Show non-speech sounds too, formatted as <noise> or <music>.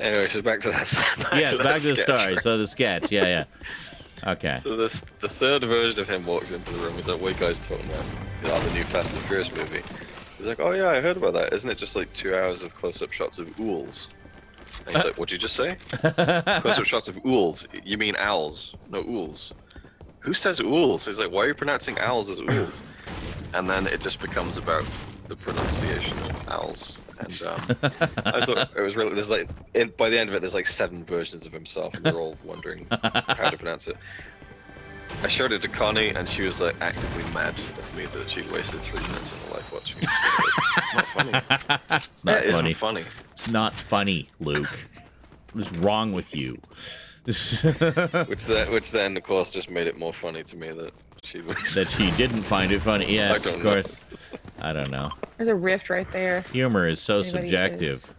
Anyway, so back to that. <laughs> Back yes, to back to the sketch, story. right? So the sketch. Yeah, yeah. <laughs> Okay. So this, the third version of him walks into the room. He's like, "What you guys talking about? Oh, the new Fast and Furious movie." He's like, "Oh yeah, I heard about that. Isn't it just like two hours of close-up shots of ools?" And he's <laughs> like, "What'd you just say? Close-up shots of ools? You mean owls? No ools. Who says ools?" He's like, "Why are you pronouncing owls as ools?" And then it just becomes about the pronunciation of owls. And <laughs> um, I thought it was really there's like in, by the end of it there's like seven versions of himself and they're all wondering how to pronounce it. I showed it to Connie and she was like actively mad at me that she'd wasted three minutes of her life watching it. It's not funny. <laughs> It's not funny. funny. It's not funny, Luke. What's wrong with you? <laughs> Which then, which then of course just made it more funny to me that she was. that she didn't find it funny. Yes, of course. I don't know. There's a rift right there. Humor is so Anybody subjective.